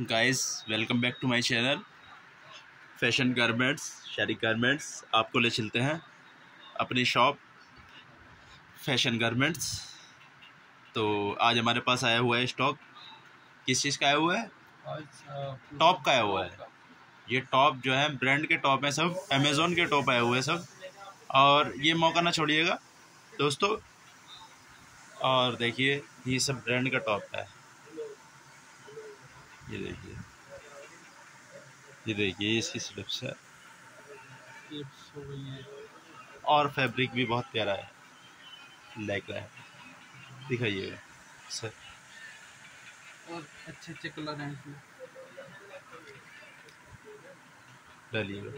Guys welcome back to my channel fashion garments Shari garments आपको ले चलते हैं अपनी शॉप फ़ैशन गारमेंट्स तो आज हमारे पास आया हुआ है स्टॉक किस चीज़ का आया हुआ है? टॉप का आया हुआ है। ये टॉप जो है ब्रांड के टॉप हैं सब अमेज़ोन के टॉप आए हुए हैं सब। और ये मौका ना छोड़िएगा, दोस्तों। और देखिए, ये सब ब्रांड का टॉप है। ये देखिए। ये देखिए इसकी स्लिप्स है। और फैब्रिक भी बहुत प्यारा है। लाइक रहा है दिखाइएगा सर। और अच्छे अच्छे कलर हैं इसमें। डालिएगा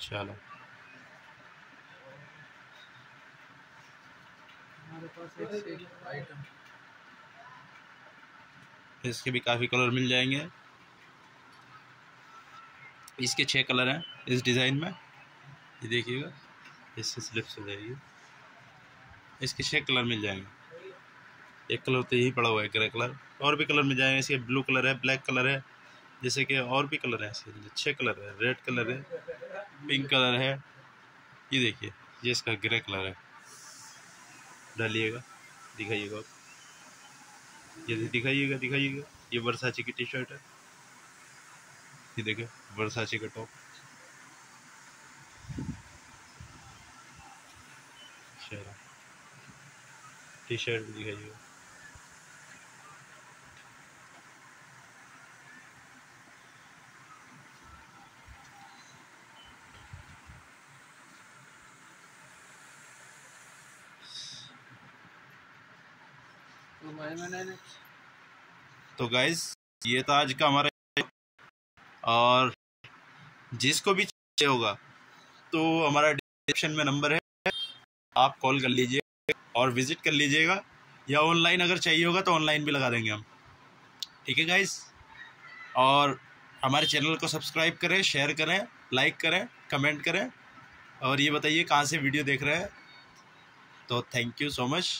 चलो। इसके भी काफ़ी कलर मिल जाएँगे। इसके छः कलर हैं इस डिज़ाइन में। ये देखिएगा इससे स्लिप्स हो जाएगी। इसके छः कलर मिल जाएँगे। एक कलर तो यही पड़ा हुआ है ग्रे कलर और भी कलर मिल जाएँगे इसके ब्लू कलर है ब्लैक कलर है। जैसे कि और भी कलर है इसके छः कलर है रेड कलर है। पिंक कलर है। ये देखिए, ये इसका ग्रे कलर है। डालिएगा, दिखाइएगा आप। ये दिखाइएगा दिखाइएगा। ये वर्साची की टी शर्ट है। ये देखिए, वर्साची का टॉप। T shirt दिखाइएगा। तो गाइज़ ये था आज का हमारा और जिसको भी चाहिए होगा तो हमारा डिस्क्रिप्शन में नंबर है। आप कॉल कर लीजिए और विज़िट कर लीजिएगा, या ऑनलाइन अगर चाहिए होगा तो ऑनलाइन भी लगा देंगे हम। ठीक है गाइज़ और हमारे चैनल को सब्सक्राइब करें शेयर करें लाइक करें कमेंट करें और ये बताइए कहाँ से वीडियो देख रहे हैं। तो थैंक यू सो मच